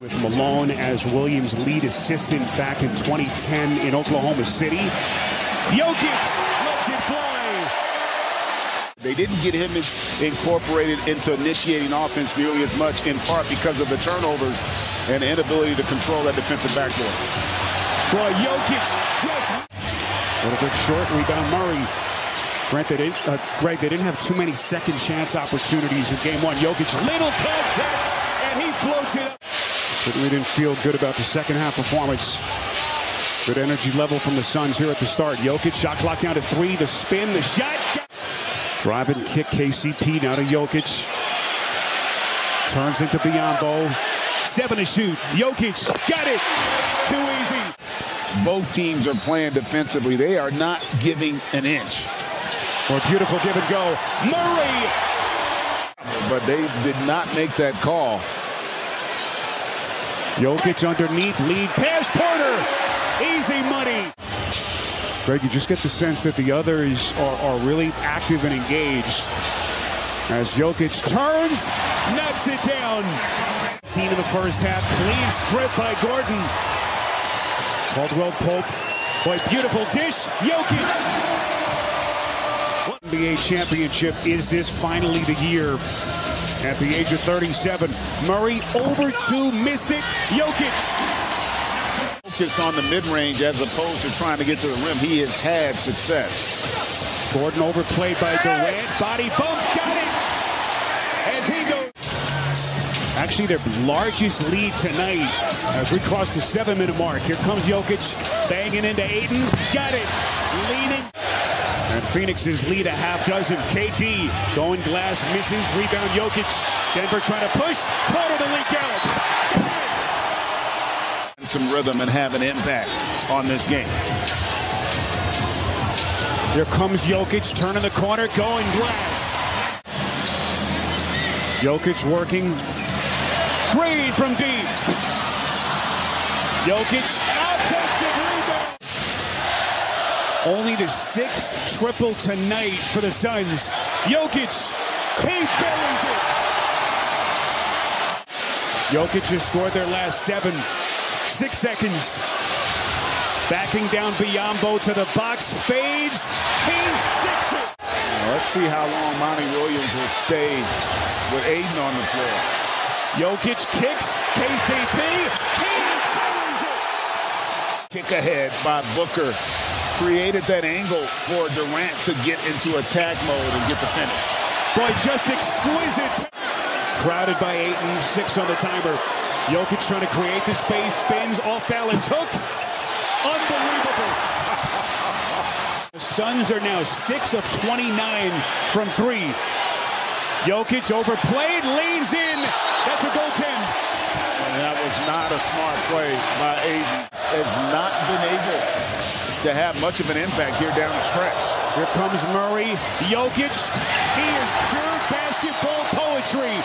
with Malone as Williams' lead assistant back in 2010 in Oklahoma City. Jokic lets it fly. They didn't get him incorporated into initiating offense nearly as much, in part because of the turnovers and the inability to control that defensive backboard. Boy, Jokic just a little bit short. Rebound Murray. Grant, they didn't, uh, Greg, they didn't have too many second chance opportunities in game one. Jokic, little contact, and he floats it up. Certainly didn't feel good about the second half performance. Good energy level from the Suns here at the start. Jokic, shot clock down to three. The spin, the shot. Drive and kick KCP now to Jokic. Turns into Biyombo. Seven to shoot. Jokic got it. Too easy. Both teams are playing defensively. They are not giving an inch. Or beautiful give and go. Murray. But they did not make that call. Jokic underneath, lead pass, Porter, easy money. Greg, you just get the sense that the others are, are really active and engaged. As Jokic turns, knocks it down. Team in the first half, clean strip by Gordon. Caldwell Pope, boy, beautiful dish, Jokic. What NBA championship, is this finally the year? At the age of 37, Murray over two, missed it. Jokic. Focused on the mid-range as opposed to trying to get to the rim. He has had success. Gordon overplayed by Durant. Body bump, got it. As he goes. Actually, their largest lead tonight as we cross the seven-minute mark. Here comes Jokic, banging into Ayton. Got it. Leaning. And Phoenix's lead a half dozen. KD going glass, misses. Rebound Jokic. Denver trying to push. Porter to leak out. Some rhythm and have an impact on this game. Here comes Jokic, turning the corner, going glass. Jokic working. Green from deep. Jokic, Only the sixth triple tonight for the Suns. Jokic, he buries it. Jokic has scored their last seven. Six seconds. Backing down Biyombo to the box. Fades. He sticks it. Now let's see how long Monty Williams will stay with Ayton on the floor. Jokic kicks. KCP. He. Kick ahead by Booker created that angle for Durant to get into attack mode and get the finish. Boy, just exquisite. Crowded by Ayton, six on the timer. Jokic trying to create the space, spins, off balance hook. Unbelievable. the Suns are now six of 29 from three. Jokic overplayed, leans in. That's a goaltend. And that was not a smart play by Ayton. Has not been able to have much of an impact here down the stretch. Here comes Murray. Jokic. He is pure basketball poetry.